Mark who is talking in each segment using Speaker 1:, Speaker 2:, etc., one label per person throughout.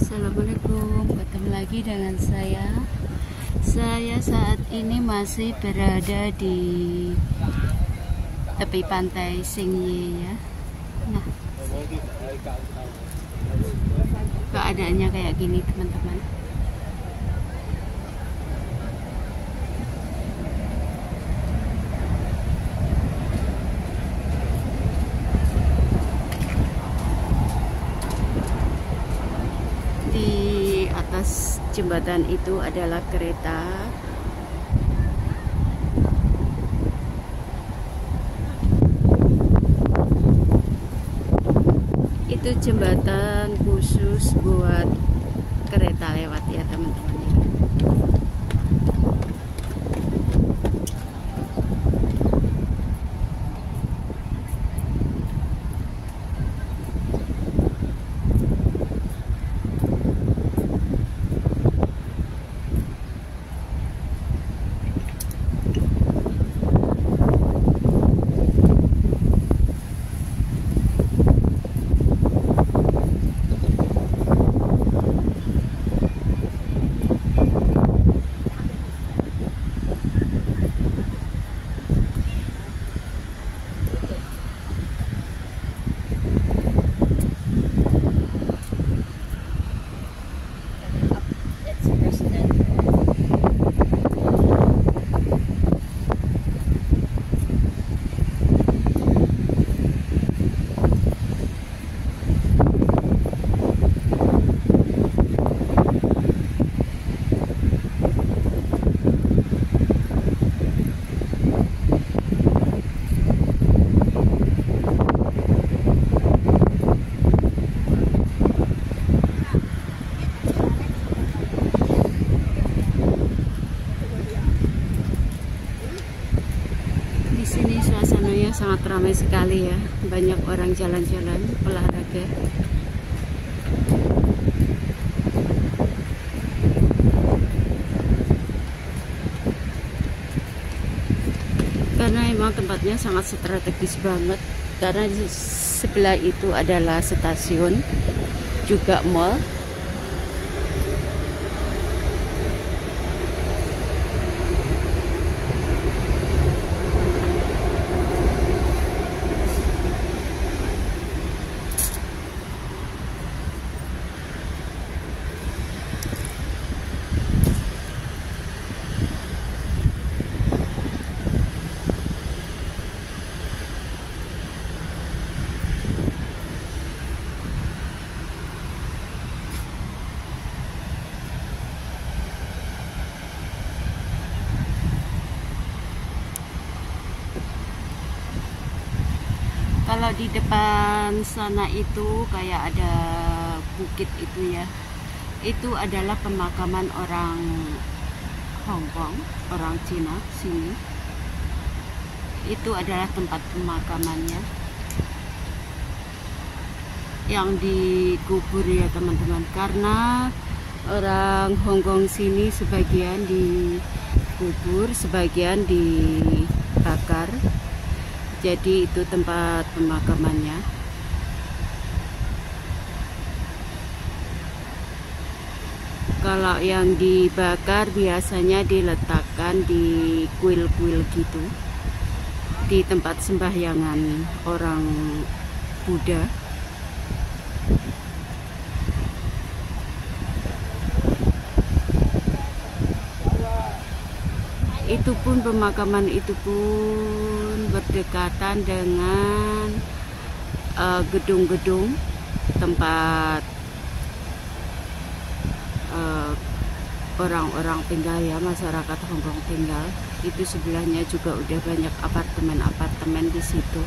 Speaker 1: Assalamualaikum Ketemu lagi dengan saya. Saya saat ini masih berada di Tepi pantai Singye ya. Nah Keadaannya kayak gini teman-teman di atas jembatan itu adalah kereta. Itu jembatan khusus buat kereta lewat ya teman-teman ya. Di sini suasananya sangat ramai sekali ya. Banyak orang jalan-jalan, olahraga. Karena emang tempatnya sangat strategis banget. Karena di sebelah itu adalah stasiun, juga mall. Kalau di depan sana itu kayak ada bukit itu ya. Itu adalah pemakaman orang Hong Kong, orang Cina sini. Itu adalah tempat pemakamannya. Yang dikubur ya teman-teman karena orang Hong Kong sini sebagian dikubur, sebagian dibakar jadi itu tempat pemakamannya. Kalau yang dibakar biasanya diletakkan di kuil-kuil gitu di tempat sembahyangan orang Buddha itu pun pemakaman itu pun berdekatan dengan eh, gedung-gedung tempat eh, orang-orang tinggal ya masyarakat Hongkong tinggal. Itu sebelahnya juga udah banyak apartemen-apartemen di situ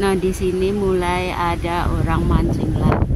Speaker 1: Nah, di sini mulai ada orang mancing lagi.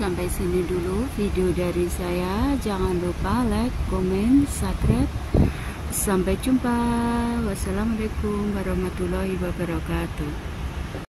Speaker 1: Sampai sini dulu video dari saya. Jangan lupa like komen subscribe. Sampai jumpa. Wassalamualaikum warahmatullahi wabarakatuh